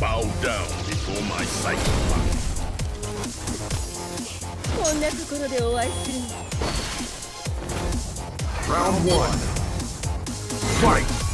Bow down before my psychic power. こんなところでお会いするの Round one. Fight.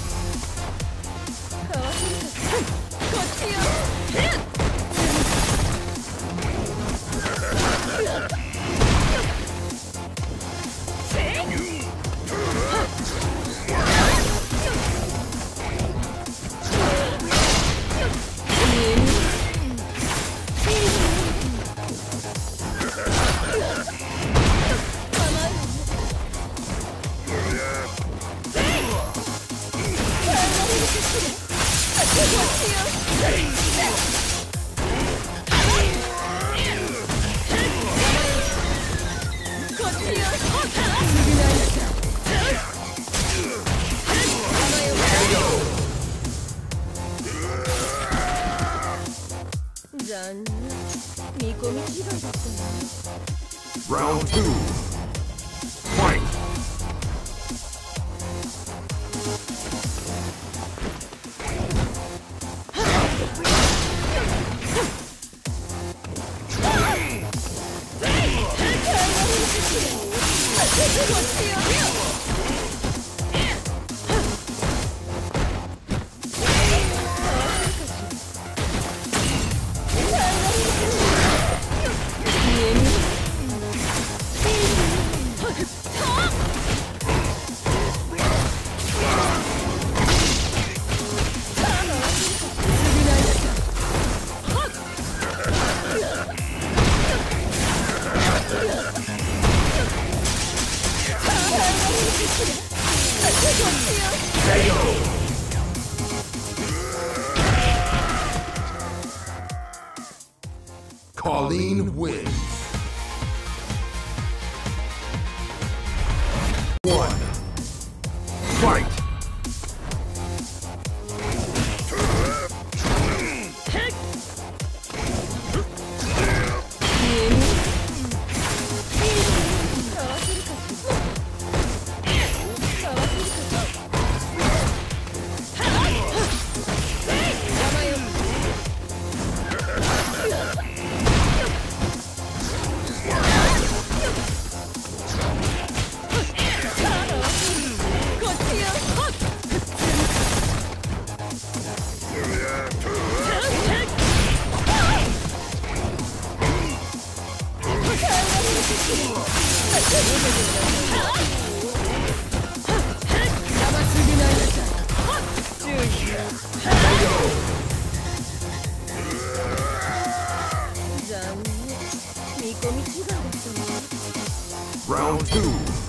Round two. Everyone feel Colleen wins. One. Fight. Round two.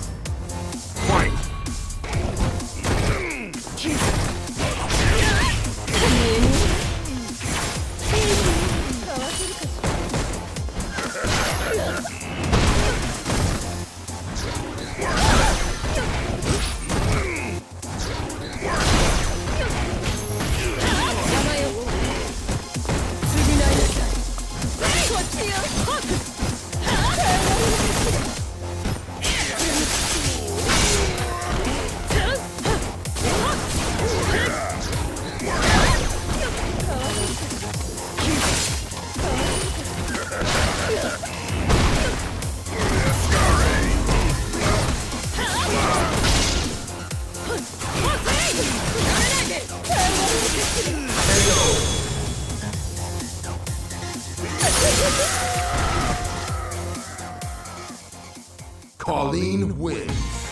Colleen wins.